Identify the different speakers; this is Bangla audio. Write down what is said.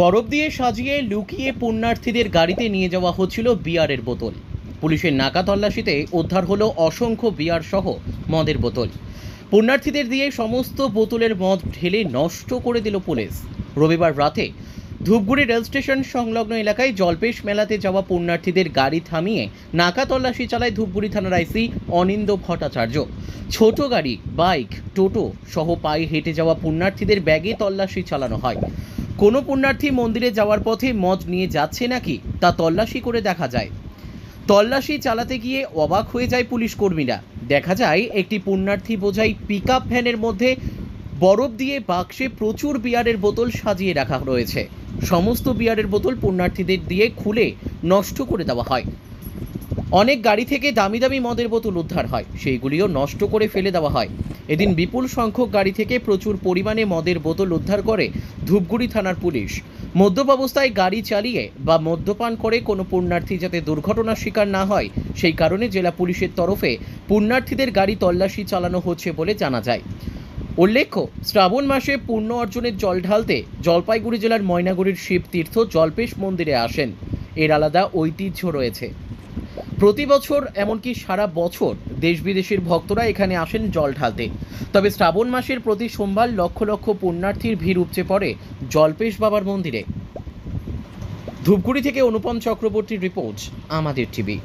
Speaker 1: বরফ দিয়ে সাজিয়ে লুকিয়ে পুণ্যার্থীদের গাড়িতে নিয়ে যাওয়া হচ্ছিল বিয়ারের বোতল। পুলিশের নাকা তল্লাশিতে উদ্ধার হলো অসংখ্য বিয়ার সহ মদের বোতল। পুণ্যার্থীদের দিয়ে সমস্ত বোতলের মদ ঢেলে নষ্ট করে দিল পুলিশ। রবিবার রাতে ধূপগুড়ি রেল স্টেশন সংলগ্ন এলাকায় জলপেশ মেলাতে যাওয়া পুণ্যার্থীদের গাড়ি থামিয়ে নাকা তল্লাশি চালায় ধূপগুড়ি থানার আইসি অনিন্দ ভট্টাচার্য। ছোট গাড়ি, বাইক, টোটো সহ পায়ে হেঁটে যাওয়া পুণ্যার্থীদের ব্যাগে তল্লাশি চালানো হয়। কোনো পুণ্যার্থী মন্দিরে যাওয়ার পথে মদ নিয়ে যাচ্ছে নাকি তা তল্লাশি করে দেখা যায়। তল্লাশি চালাতে গিয়ে অবাক হয়ে যায় পুলিশ কর্মীরা। দেখা যায়, একটি পুণ্যার্থী বোঝাই পিক আপ ভ্যানের মধ্যে বরফ দিয়ে বাক্সে প্রচুর বিয়ারের বোতল সাজিয়ে রাখা রয়েছে। সমস্ত বিয়ারের বোতল পুণ্যার্থীদের দিয়ে খুলে নষ্ট করে দেওয়া হয়। অনেক গাড়ি থেকে দামি দামি মদের বোতল উদ্ধার হয়। সেইগুলিও নষ্ট করে ফেলে দেওয়া হয়। এদিন বিপুল সংখ্যক গাড়ি থেকে প্রচুর পরিমাণে মদের বোতল উদ্ধার করে ধূপগুড়ি থানার পুলিশ। মদ্যপ অবস্থায় গাড়ি চালিয়ে বা মদ্যপান করে কোনো পুণ্যার্থী যাতে দুর্ঘটনার শিকার না হয়, সেই কারণে জেলা পুলিশের তরফে পুণ্যার্থীদের গাড়ি তল্লাশি চালানো হচ্ছে বলে জানা যায়। উল্লেখ্য, শ্রাবণ মাসে পূর্ণ অর্জনের জল ঢালতে জলপাইগুড়ি জেলার ময়নাগুড়ির শিবতীর্থ জলপেশ মন্দিরে আসেন। এর আলাদা ঐতিহ্য রয়েছে। প্রতি বছর এমনকি সারা বছর দেশ বিদেশের ভক্তরা এখানে আসেন জল ঢালতে। তবে শ্রাবণ মাসের প্রতি সোমবার লক্ষ লক্ষ পুণ্যার্থীর ভিড় উপচে পড়ে জলপেশ বাবার মন্দিরে। ধূপগুড়ি থেকে অনুপম চক্রবর্তীর রিপোর্ট, আমাদের টিভি।